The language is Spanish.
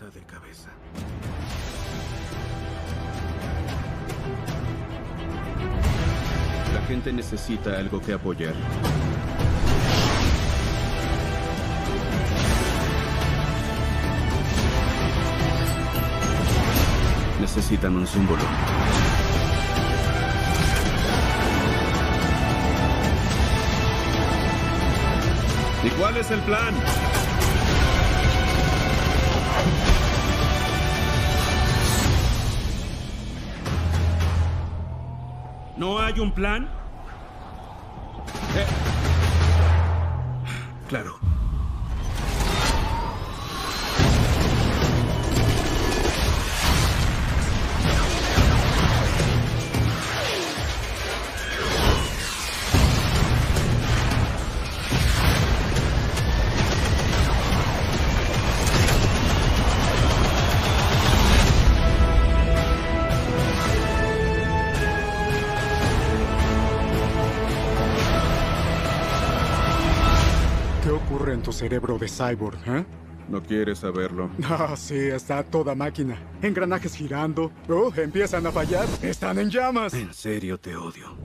de cabeza. La gente necesita algo que apoyar. Necesitan un símbolo. ¿Y cuál es el plan? ¿No hay un plan? Claro. Ocurre en tu cerebro de cyborg, eh? No quieres saberlo. Ah, sí, está toda máquina. Engranajes girando. Oh, empiezan a fallar. Están en llamas. En serio te odio.